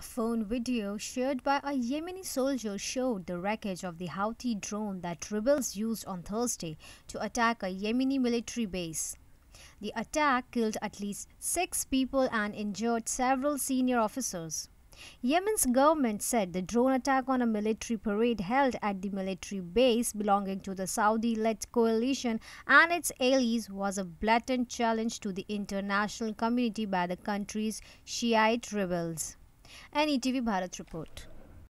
A phone video shared by a Yemeni soldier showed the wreckage of the Houthi drone that rebels used on Thursday to attack a Yemeni military base. The attack killed at least six people and injured several senior officers. Yemen's government said the drone attack on a military parade held at the military base belonging to the Saudi led coalition and its allies was a blatant challenge to the international community by the country's Shiite rebels. NETV Bharat report.